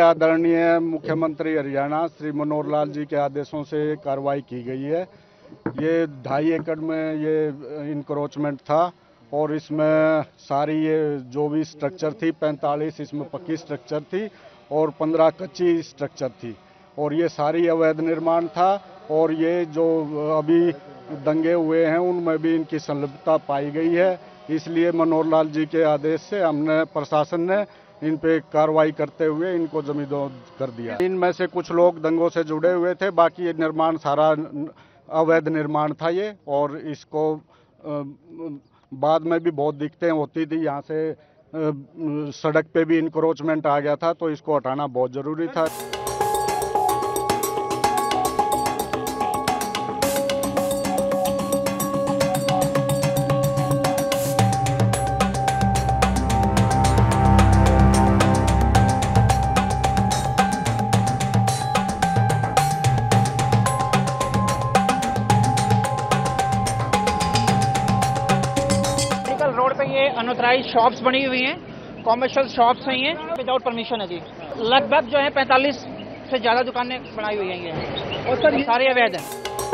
आदरणीय मुख्यमंत्री हरियाणा श्री मनोहर लाल जी के आदेशों से कार्रवाई की गई है। ये ढाई एकड़ में ये इंक्रोचमेंट था और इसमें सारी ये जो भी स्ट्रक्चर थी 45 इसमें पक्की स्ट्रक्चर थी और 15 कच्ची स्ट्रक्चर थी। और ये सारी अवैध निर्माण था और ये जो अभी दंगे हुए हैं, उनमें भी इनकी संलिप्तता पाई गई है। इसलिए मनोहर लाल जी के आदेश से हमने, प्रशासन ने इन पे कार्रवाई करते हुए इनको जमींदोज कर दिया। इनमें से कुछ लोग दंगों से जुड़े हुए थे, बाकी ये निर्माण सारा अवैध निर्माण था ये, और इसको बाद में भी बहुत दिक्कतें होती थी। यहाँ से सड़क पे भी इंक्रोचमेंट आ गया था तो इसको हटाना बहुत ज़रूरी था। पे ये अनऑथराइज शॉप्स बनी हुई हैं कॉमर्शियल शॉप्स हैं ये विदाउट परमिशन है जी। लगभग जो है 45 से ज़्यादा दुकानें बनाई हुई हैं ये। और सर सारे अवैध हैं।